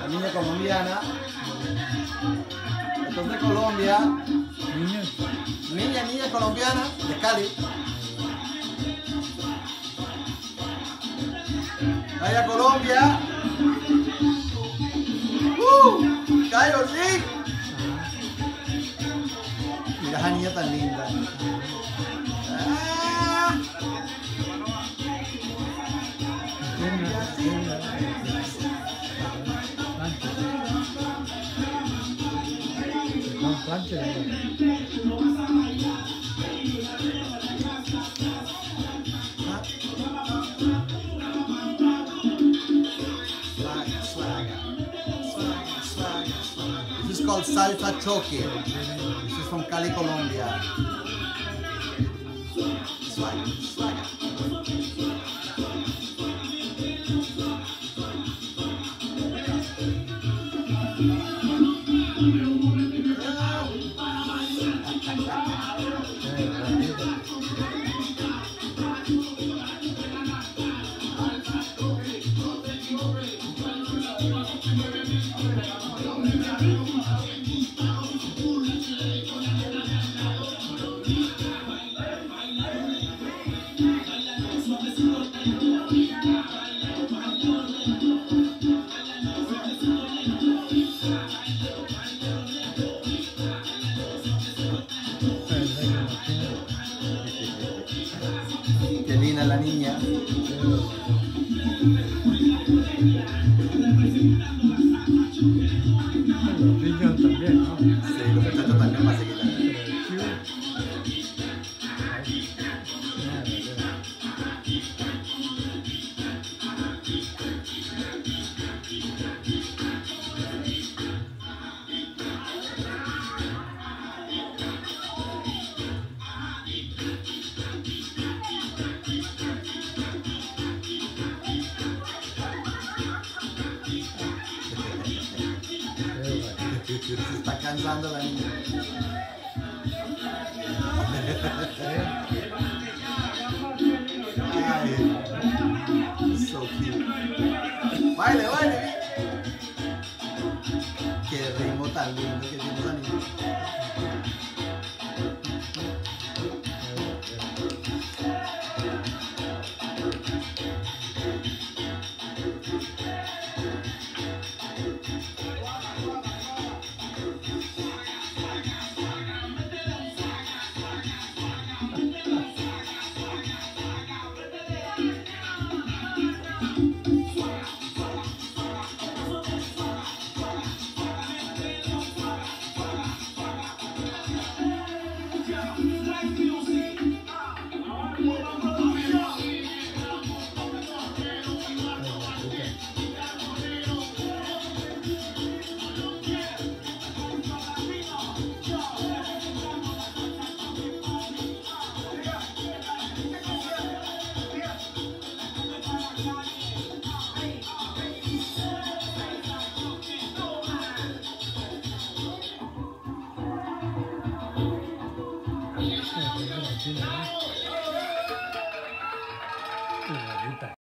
La niña colombiana. Esto es de Colombia. Niños. Niña, niña colombiana de Cali. Vaya Colombia. ¡Uh! ¡Cayo, sí! Mira esa niña tan linda. Ah. This is called salsa choque. This is from Cali, Colombia. Swag, swag. Qué linda la niña. Se está cansando la niña. Ay, so cute. Baile, baile. Qué ritmo tan lindo que tiene esa niña. って。